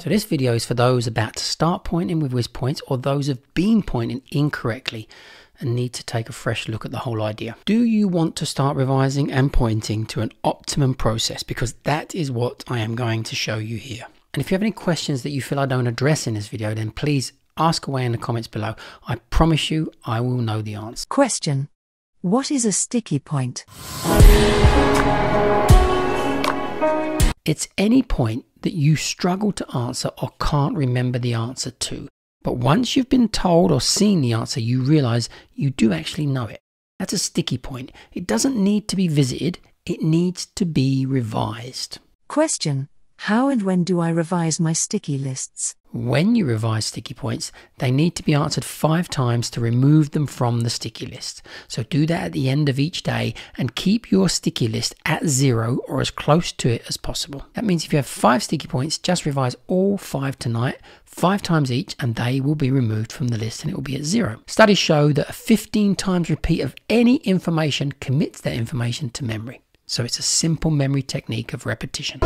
So this video is for those about to start pointing with whiz points or those who've been pointing incorrectly and need to take a fresh look at the whole idea. Do you want to start revising and pointing to an optimum process? Because that is what I am going to show you here. And if you have any questions that you feel I don't address in this video, then please ask away in the comments below. I promise you I will know the answer. Question. What is a sticky point? It's any point that you struggle to answer or can't remember the answer to. But once you've been told or seen the answer, you realize you do actually know it. That's a sticky point. It doesn't need to be visited, it needs to be revised. Question. How and when do I revise my sticky lists? When you revise sticky points, they need to be answered five times to remove them from the sticky list. So do that at the end of each day and keep your sticky list at zero or as close to it as possible. That means if you have five sticky points, just revise all five tonight, five times each, and they will be removed from the list and it will be at zero. Studies show that a 15 times repeat of any information commits that information to memory. So it's a simple memory technique of repetition.